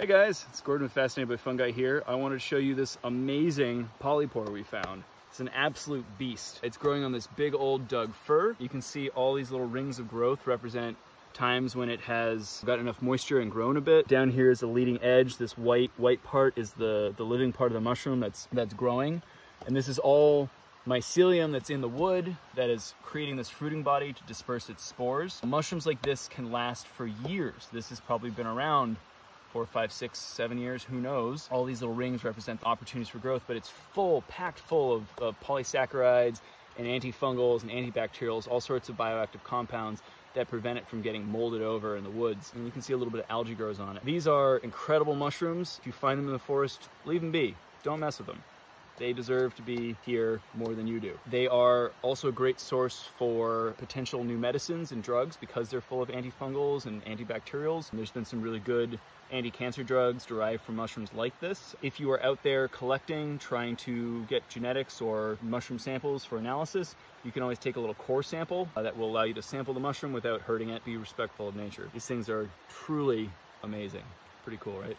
Hey guys, it's Gordon with Fascinated by Fungi here. I wanted to show you this amazing polypore we found. It's an absolute beast. It's growing on this big old Doug fir. You can see all these little rings of growth represent times when it has got enough moisture and grown a bit. Down here is the leading edge. This white white part is the, the living part of the mushroom that's, that's growing. And this is all mycelium that's in the wood that is creating this fruiting body to disperse its spores. Mushrooms like this can last for years. This has probably been around four, five, six, seven years, who knows. All these little rings represent opportunities for growth, but it's full, packed full of, of polysaccharides and antifungals and antibacterials, all sorts of bioactive compounds that prevent it from getting molded over in the woods. And you can see a little bit of algae grows on it. These are incredible mushrooms. If you find them in the forest, leave them be. Don't mess with them. They deserve to be here more than you do. They are also a great source for potential new medicines and drugs because they're full of antifungals and antibacterials. And there's been some really good anti-cancer drugs derived from mushrooms like this. If you are out there collecting, trying to get genetics or mushroom samples for analysis, you can always take a little core sample uh, that will allow you to sample the mushroom without hurting it. Be respectful of nature. These things are truly amazing. Pretty cool, right?